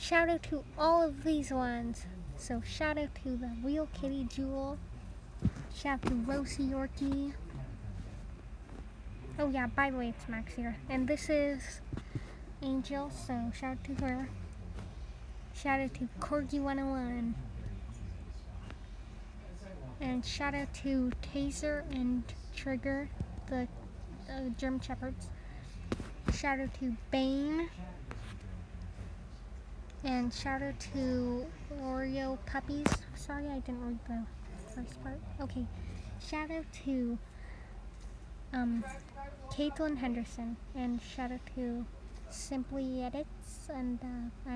shout out to all of these ones. So shout out to the Real Kitty Jewel. Shout out to Rosie Yorkie. Oh yeah, by the way, it's Max here. And this is Angel, so shout out to her. Shout out to Corgi101. And shout out to Taser and Trigger, the uh, German Shepherds. Shout out to Bane. And shout out to Oreo Puppies. Sorry I didn't read the first part. Okay. Shout out to um, Caitlin Henderson. And shout out to Simply Edits and uh,